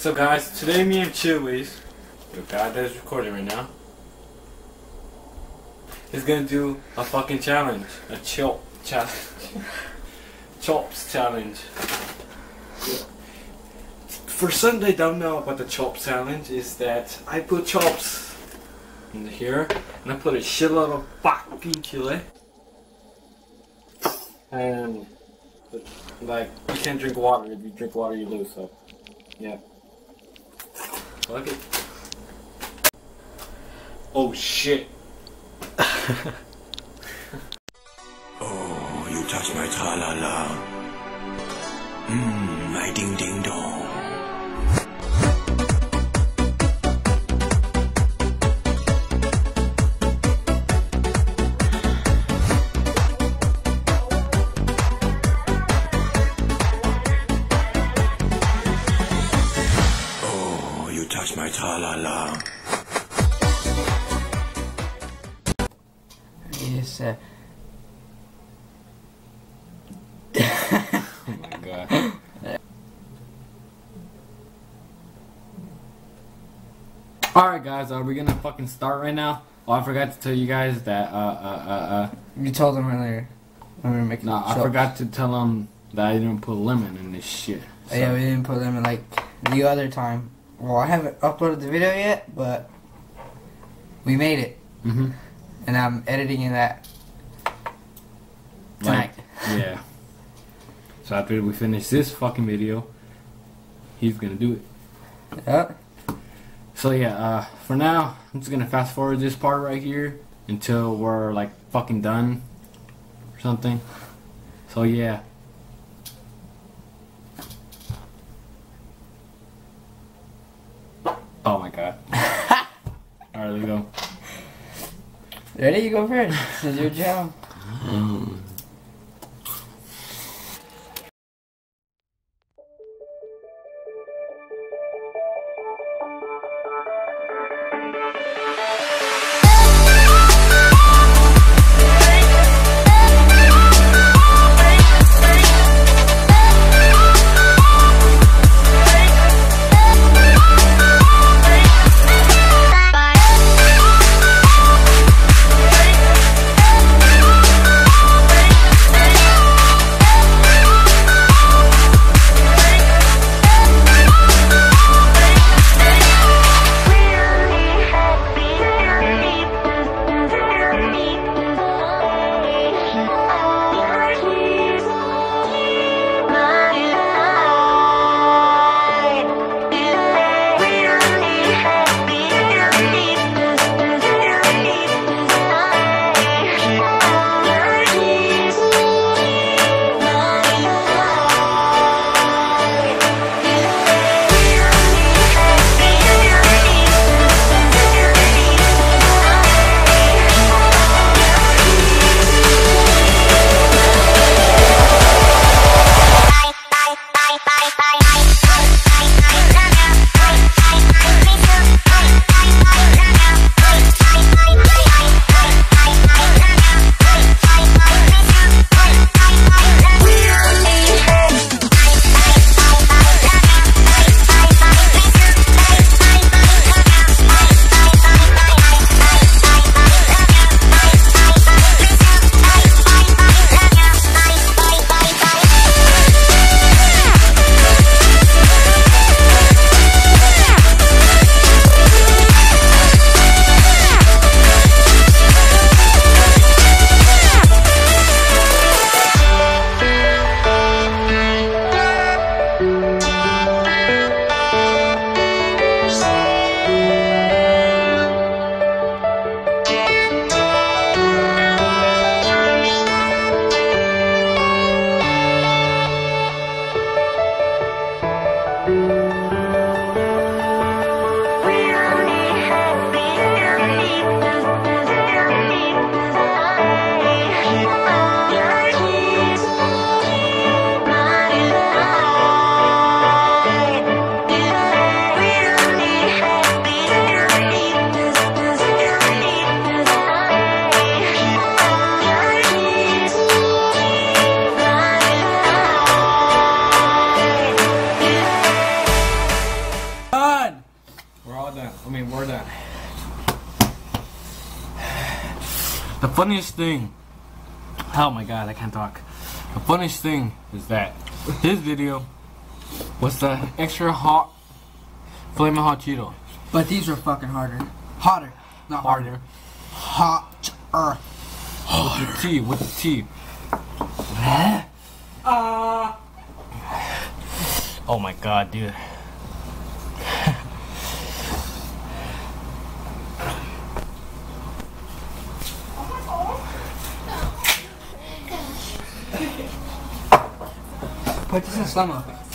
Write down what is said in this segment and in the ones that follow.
So guys, today me and Chewies, the guy that is recording right now, is gonna do a fucking challenge. A chop challenge. chops challenge. For some they don't know about the chop challenge is that I put chops in here and I put a shitload of fucking chili. And like you can't drink water. If you drink water you lose, so yeah. Fuck it. Oh shit. Oh my god. Alright guys, are we gonna fucking start right now? Oh, I forgot to tell you guys that, uh, uh, uh, uh, you told them earlier when we were making no, I forgot to tell them that I didn't put lemon in this shit. Oh, yeah, we didn't put them in like the other time. Well, I haven't uploaded the video yet, but we made it, Mm-hmm. and I'm editing in that. Yeah. So after we finish this fucking video, he's gonna do it. Yep. So yeah, uh, for now, I'm just gonna fast forward this part right here until we're like fucking done or something. So yeah. Oh my god. Alright, let's go. Ready? You go first. This is your job. The funniest thing. Oh my god, I can't talk. The funniest thing is that his video was the extra hot flaming hot Cheeto. But these are fucking harder. Hotter. Not harder. Harder. Hotter. With the T, with the T. Uh, Oh my god, dude. Put this in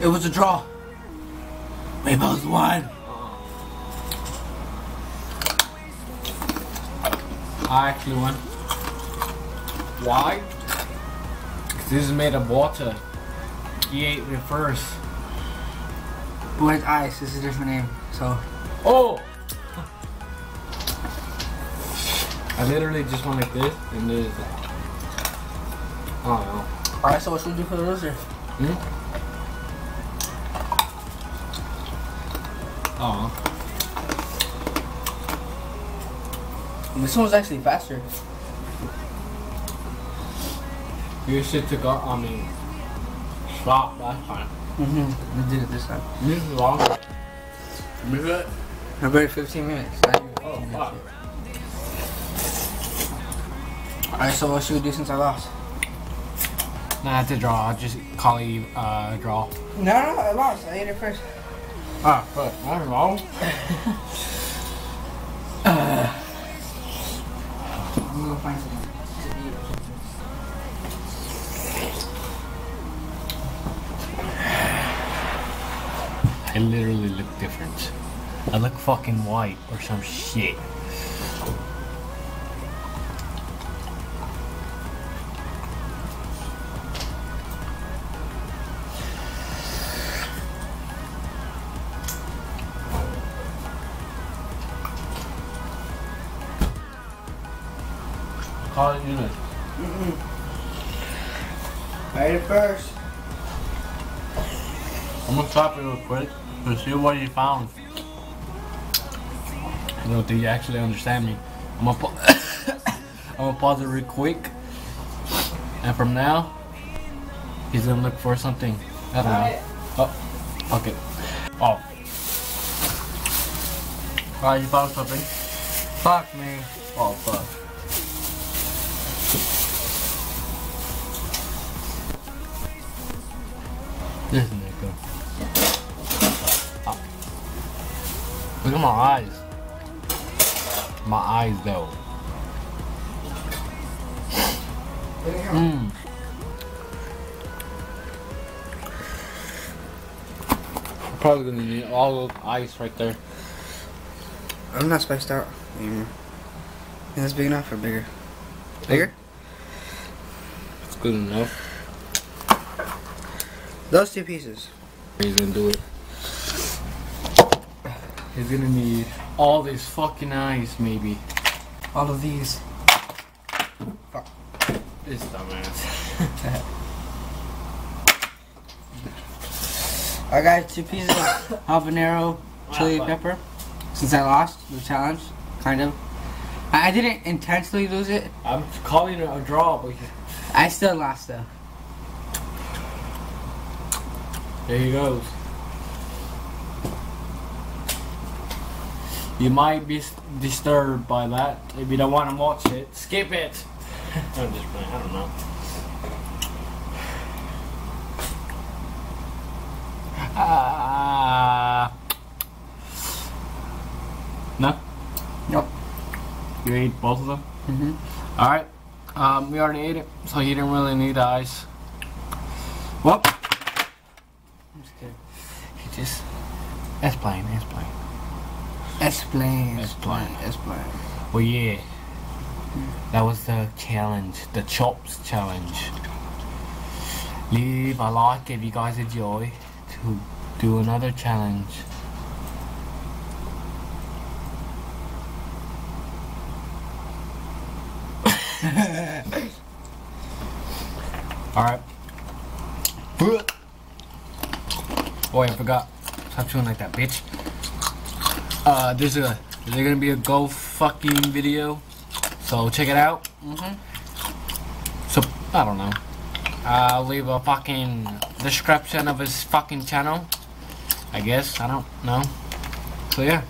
It was a draw. We both won. I actually won. Why? 'Cause this is made of water. He ate me first. With ice. This is a different name. So, Oh! I literally just went like this and this. Oh no. alright. So what should we do for the loser? Hmm? Oh. This one was actually faster. You should took off. I mean, stop last time. Mm-hmm. We did it this time. This is longer. Remember that? About 15 minutes. Oh, fuck. Alright, so what should we do since I lost? Nah, it's a draw. I'll just call you uh, draw. No, no, I lost. I ate it first. Ah, fuck. I don't know. I'm gonna find something. I literally look different. I look fucking white or some shit. Call it unit. I ate it first. I'm gonna stop it real quick to see what you found. I don't think you actually understand me. I'm gonna, pa- I'm gonna pause it real quick. And from now, he's gonna look for something. I don't know. Oh, okay. Oh. Alright, you found something. Fuck me. Oh, fuck. This nigga. Look at my eyes. My eyes, though. Mmm. Probably gonna need all those ice right there. I'm not spiced out anymore. Is this big enough or bigger? Bigger? It's good enough. Those two pieces. He's gonna do it. He's gonna need all these fucking eyes, maybe. All of these. This dumbass. I got two pieces of habanero chili Wow. pepper. Since I lost the challenge, kind of. I I didn't intentionally lose it. I'm calling it a draw, but I still lost though. There he goes. You might be disturbed by that. If you don't want to watch it, skip it. I'm just playing. I don't know. Ah. no. Nope. You ate both of them. Mm-hmm. All right. Um, we already ate it, so he didn't really need ice. Well, I'm just he just. That's plain. That's plain. Explain. Explain. Explain. Well, yeah. That was the challenge, the chops challenge. Leave a like if you guys enjoy to do another challenge. Alright. Oh, I forgot. Stop chewing like that, bitch. Uh, there's a there's gonna be a go fucking video, so check it out. hmm So I don't know. I'll leave a fucking description of his fucking channel. I guess I don't know. So yeah.